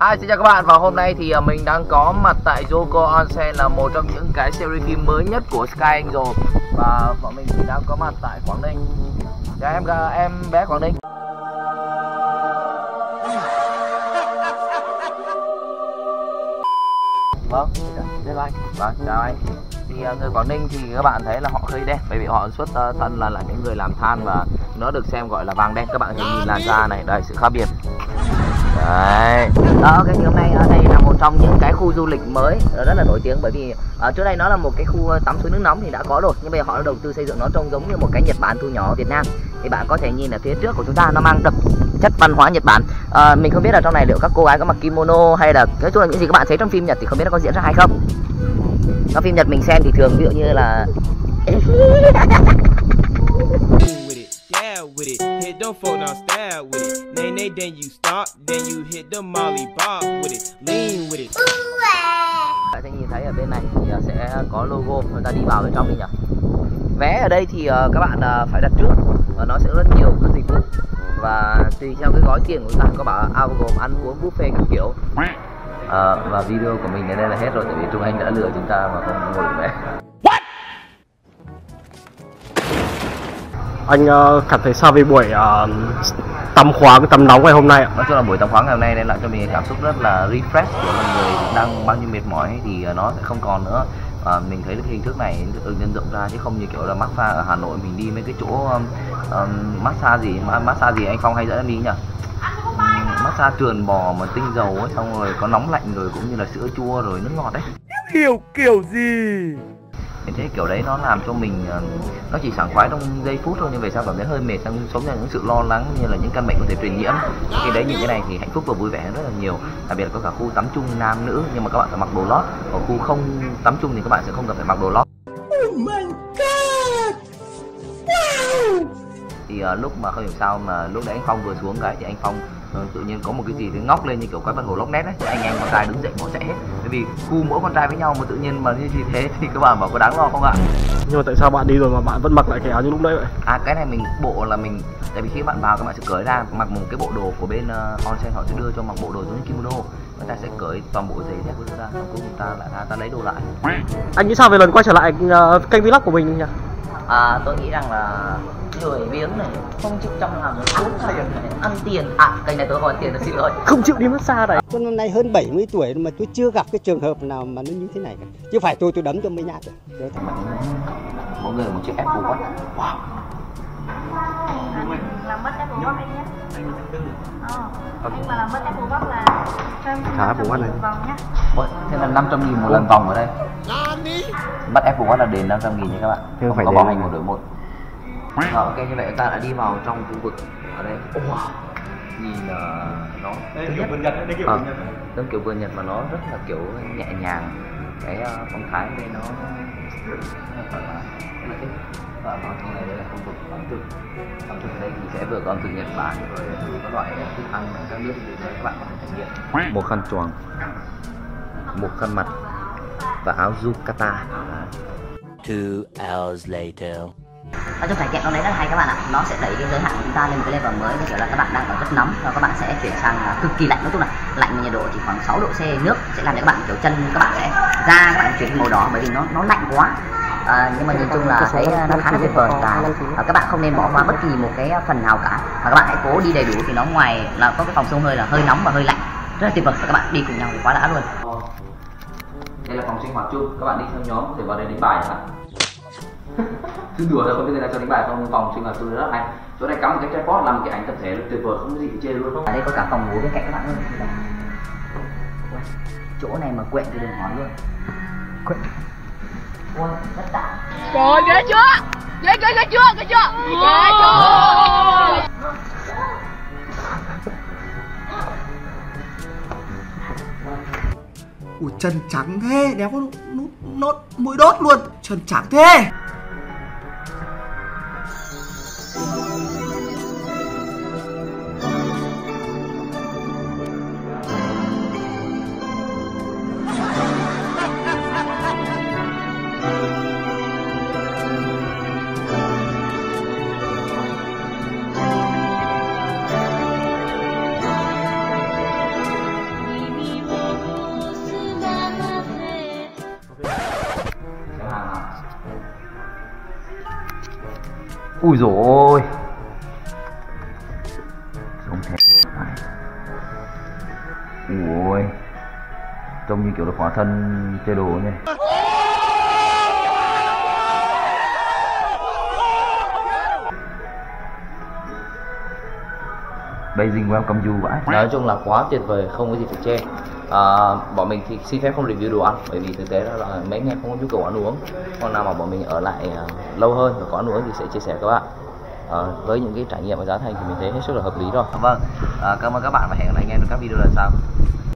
Hi, xin chào các bạn và hôm nay thì à, mình đang có mặt tại Yoko Onsen là một trong những cái series phim mới nhất của Sky Angel và bọn mình thì đang có mặt tại Quảng Ninh. Chào em em bé Quảng Ninh. Vâng, chào anh. Vâng, chào anh. Thì à, người Quảng Ninh thì các bạn thấy là họ khơi đen bởi vì họ xuất thân là là những người làm than và nó được xem gọi là vàng đen. Các bạn nhìn làn da này, đây sự khác biệt đấy. Đó thì hôm nay ở đây là một trong những cái khu du lịch mới rất là nổi tiếng bởi vì ở trước đây nó là một cái khu ờ, tắm suối nước nóng thì đã có rồi nhưng bây giờ họ đã đầu tư xây dựng nó trông giống như một cái nhật bản thu nhỏ ở việt nam. Thì bạn có thể nhìn ở phía trước của chúng ta nó mang đậm chất văn hóa nhật bản. À, mình không biết là trong này liệu các cô gái có mặc kimono hay là nói chung là những gì các bạn thấy trong phim nhật thì không biết nó có diễn ra hay không. Trong phim nhật mình xem thì thường ví dụ như là Nay then you stop, then you hit the molly bob with it. Lean with it. Bạn sẽ nhìn thấy ở bên này thì à, sẽ có logo người ta đi vào bên trong đi nhỉ. Vé ở đây thì à, các bạn à, phải đặt trước và nó sẽ rất nhiều các dịch vụ và tùy theo cái gói tiền của ta có bảo ao gồm ăn uống buffet các kiểu à, và video của mình đến đây là hết rồi tại vì Trung Anh đã lừa chúng ta mà không ngồi vé anh uh, cảm thấy sao về buổi uh, tắm khoáng tắm nóng ngày hôm nay ạ? Nói chung là buổi tắm khoáng ngày hôm nay đem lại cho mình cảm xúc rất là refresh của là người. Đang bao nhiêu mệt mỏi thì nó sẽ không còn nữa. À, mình thấy cái hình thức này được nhân rộng ra chứ không như kiểu là massage ở Hà Nội mình đi mấy cái chỗ um, um, massage gì massage gì anh Phong hay dẫn em đi nhỉ? Um, massage trườn bò mà tinh dầu ấy xong rồi có nóng lạnh rồi cũng như là sữa chua rồi nước ngọt đấy kiểu kiểu gì thấy kiểu đấy nó làm cho mình ờ, nó chỉ sảng khoái trong giây phút thôi nhưng về sau cảm thấy hơi mệt xong sống ra những sự lo lắng như là những căn bệnh có thể truyền nhiễm. Khi đấy những cái này thì hạnh phúc và vui vẻ rất là nhiều đặc biệt là có cả khu tắm chung nam nữ nhưng mà các bạn phải mặc đồ lót. Ở khu không tắm chung thì các bạn sẽ không cần phải mặc đồ lót. Oh my god! Wow. thì uh, lúc mà không hiểu sao mà lúc đấy anh phong vừa xuống cái thì anh phong Ờ, tự nhiên có một cái gì thì ngóc lên như kiểu quái vật hồ lóc nét đấy anh em con trai đứng dậy bỏ chạy hết. Bởi vì khu mỗi con trai với nhau mà tự nhiên mà như thế thì các bạn bảo có đáng lo không ạ? Nhưng mà tại sao bạn đi rồi mà bạn vẫn mặc lại cái áo như lúc đấy vậy? À cái này mình bộ là mình tại vì khi bạn vào các bạn sẽ cởi ra mặc một cái bộ đồ của bên uh, onsen họ sẽ đưa cho mặc bộ đồ giống như kimono. Người ta sẽ cởi toàn bộ giày dép của chúng ta xong cuối cùng ta lại ra ta lấy đồ lại. Anh nghĩ sao về lần quay trở lại uh, kênh vlog của mình nhỉ à tôi nghĩ rằng là lười biếng này không chịu trong làm ăn tiền ăn tiền. À kênh này tôi hỏi tiền là xin lỗi. Không chịu đi massage này tôi năm nay hơn 70 tuổi mà tôi chưa gặp cái trường hợp nào mà nó như thế này cả. Chứ phải tôi tôi đấm cho mấy nhát rồi. Mỗi người một chiếc Apple Watch. Wow. Làm mất Apple Watch anh nhé ờ, anh mà làm mất Apple Watch là Thả này vòng nhá. Ôi, thế là 500 nghìn một lần vòng ở đây. Bắt Apple Watch là đền 500 nghìn nha các bạn. Chứ không phải có bảo hành một đội một. Rồi, ok như vậy chúng ta đã đi vào trong khu vực ở đây. Wow. nhìn uh, nó đây kiểu vườn nhật đây kiểu vườn nhật giống kiểu vườn nhật mà nó rất là kiểu nhẹ nhàng. Cái uh, phong thái đây nó rất là và nói trong này đây là khu vực ẩm thực. Ẩm thực đây thì sẽ vừa có ẩm thực nhật bản rồi các loại thức ăn ở các nước thì các bạn có thể trải nghiệm. Một khăn choàng một khăn mặt và áo yukata Two hours later. Nói chung trải nghiệm nó đấy rất là hay các bạn ạ. Nó sẽ đẩy cái giới hạn của chúng ta lên một cái level mới như kiểu là các bạn đang ở rất nóng và các bạn sẽ chuyển sang cực kỳ lạnh. Nói chung là lạnh nhiệt độ chỉ khoảng 6 độ C nước sẽ làm cho các bạn kiểu chân các bạn sẽ da các bạn chuyển màu đỏ bởi vì nó nó lạnh quá à, nhưng mà nhìn chung là thấy nó khá là tuyệt vời và à, các bạn không nên bỏ qua bất kỳ một cái phần nào cả. Mà các bạn hãy cố đi đầy đủ thì nó ngoài là có cái phòng sông hơi là hơi nóng và hơi lạnh. Rất là tuyệt vời và các bạn đi cùng nhau thì quá đã luôn. Đây là phòng sinh hoạt chung các bạn đi theo nhóm có thể vào đây đánh bài hả? Chứ đùa thôi không biết người ta cho đánh bài không phòng sinh hoạt chung rất hay. Chỗ này cắm một cái tripod làm một cái ảnh tập thể tuyệt vời không có gì chê luôn. Ở đây có cả phòng ngủ bên cạnh các bạn luôn. Chỗ này mà quẹn thì đừng hỏi luôn. Quẹn Ôi, đất tạ Trời ghê chưa? Ghê ghê ghê chưa? Ghê chưa? Ghê chưa? Ui chân trắng thế Đéo có nút nốt mũi đốt luôn. Chân trắng thế ui dồi ôi. Giống thế ui trông như kiểu là khỏa thân chơi đồ nhỉ. Beijing welcome you vãi. Nói chung là quá tuyệt vời, không có gì phải chê à, Bọn mình thì xin phép không review đồ ăn Bởi vì thực tế là mấy ngày không có nhu cầu ăn uống. Còn nào mà bọn mình ở lại à, lâu hơn và có ăn uống thì sẽ chia sẻ với các bạn. À, Với những cái trải nghiệm và giá thành thì mình thấy hết sức là hợp lý rồi. Vâng, à, cảm ơn các bạn và hẹn gặp lại anh em trong các video lần sau.